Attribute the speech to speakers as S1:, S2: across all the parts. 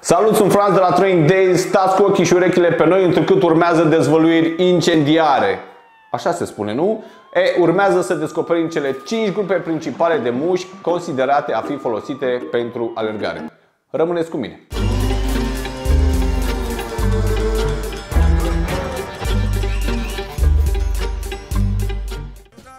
S1: Salut, sunt Franz de la Training Days. Stați cu ochii și urechile pe noi întrucât urmează dezvăluiri incendiare. Așa se spune, nu? E, urmează să descoperim cele 5 grupe principale de mușchi considerate a fi folosite pentru alergare. Rămâneți cu mine!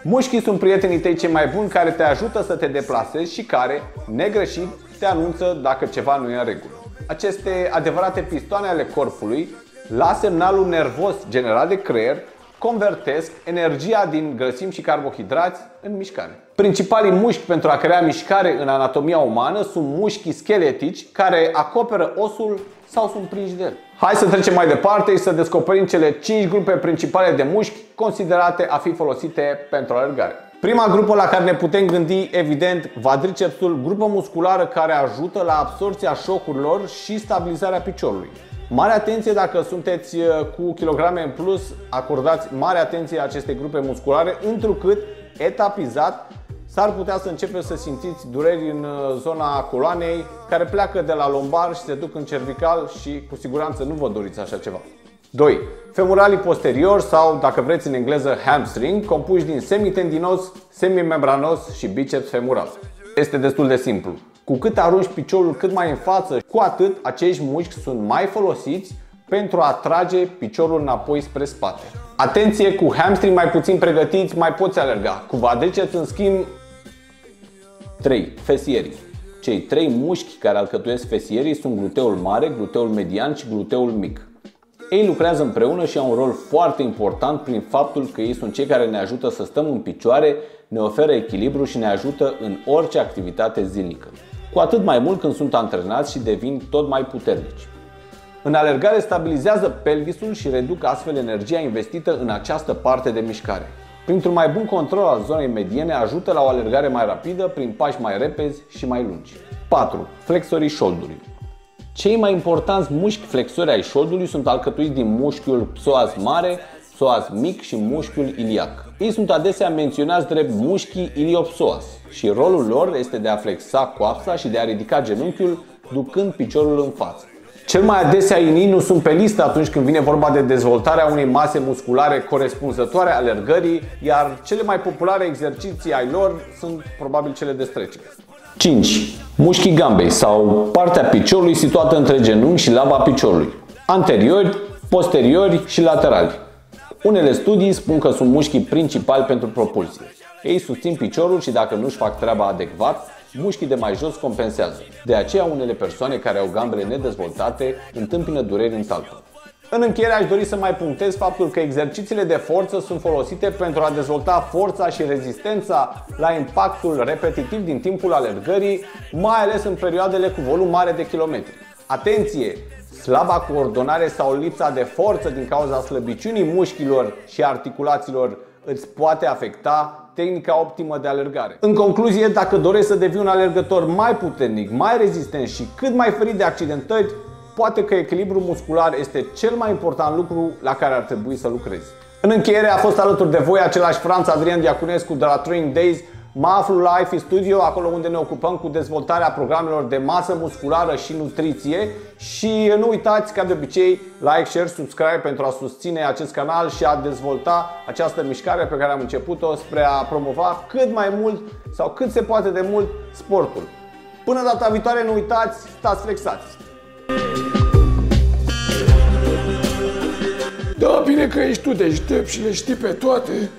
S1: Mușchii sunt prietenii tăi cei mai buni care te ajută să te deplasezi și care, negreșit, te anunță dacă ceva nu e în regulă. Aceste adevărate pistoane ale corpului, la semnalul nervos generat de creier, convertesc energia din grăsimi și carbohidrați în mișcare. Principalii mușchi pentru a crea mișcare în anatomia umană sunt mușchii scheletici care acoperă osul sau sunt prinși de el. Hai să trecem mai departe și să descoperim cele 5 grupe principale de mușchi considerate a fi folosite pentru alergare. Prima grupă la care ne putem gândi, evident, quadricepsul, grupă musculară care ajută la absorția șocurilor și stabilizarea piciorului. Mare atenție dacă sunteți uh, cu kilograme în plus, acordați mare atenție acestei grupe musculare, întrucât etapizat s-ar putea să începeți să simțiți dureri în uh, zona coloanei care pleacă de la lombar și se duc în cervical și cu siguranță nu vă doriți așa ceva. 2. Femuralii posterior sau, dacă vreți în engleză, hamstring, compuși din semitendinos, semimembranos și biceps femural. Este destul de simplu. Cu cât arunci piciorul cât mai în față, cu atât acești mușchi sunt mai folosiți pentru a trage piciorul înapoi spre spate. Atenție, cu hamstring mai puțin pregătiți mai poți alerga. Cu vadriceps, în schimb, 3. Fesierii. Cei trei mușchi care alcătuiesc fesierii sunt gluteul mare, gluteul median și gluteul mic. Ei lucrează împreună și au un rol foarte important prin faptul că ei sunt cei care ne ajută să stăm în picioare, ne oferă echilibru și ne ajută în orice activitate zilnică. Cu atât mai mult când sunt antrenați și devin tot mai puternici. În alergare stabilizează pelvisul și reduc astfel energia investită în această parte de mișcare. Printr-un mai bun control al zonei mediene ajută la o alergare mai rapidă prin pași mai repezi și mai lungi. 4. Flexorii șoldului. Cei mai importanți mușchi flexori ai șoldului sunt alcătuiți din mușchiul psoas mare, psoas mic și mușchiul iliac. Ei sunt adesea menționați drept mușchii iliopsoas și rolul lor este de a flexa coapsa și de a ridica genunchiul ducând piciorul în față. Cel mai adesea inii nu sunt pe listă atunci când vine vorba de dezvoltarea unei mase musculare corespunzătoare alergării, iar cele mai populare exerciții ai lor sunt probabil cele de stretching. 5. Mușchii gambei sau partea piciorului situată între genunchi și lava piciorului. Anteriori, posteriori și laterali. Unele studii spun că sunt mușchii principali pentru propulsie. Ei susțin piciorul și dacă nu-și fac treaba adecvat, mușchii de mai jos compensează. De aceea unele persoane care au gambele nedezvoltate întâmpină dureri în talpă. În încheiere aș dori să mai punctez faptul că exercițiile de forță sunt folosite pentru a dezvolta forța și rezistența la impactul repetitiv din timpul alergării, mai ales în perioadele cu volum mare de kilometri. Atenție! Slaba coordonare sau lipsa de forță din cauza slăbiciunii mușchilor și articulațiilor îți poate afecta tehnica optimă de alergare. În concluzie, dacă dorești să devii un alergător mai puternic, mai rezistent și cât mai ferit de accidentări, poate că echilibrul muscular este cel mai important lucru la care ar trebui să lucrezi. În încheiere a fost alături de voi același Franța Adrian Diaconescu de la Training Days. Mă aflu la IFI Studio, acolo unde ne ocupăm cu dezvoltarea programelor de masă musculară și nutriție și nu uitați, ca de obicei, like, share, subscribe pentru a susține acest canal și a dezvolta această mișcare pe care am început-o spre a promova cât mai mult sau cât se poate de mult sportul. Până data viitoare, nu uitați, stați flexați!
S2: Da, bine că ești tu deștept și le știi pe toate.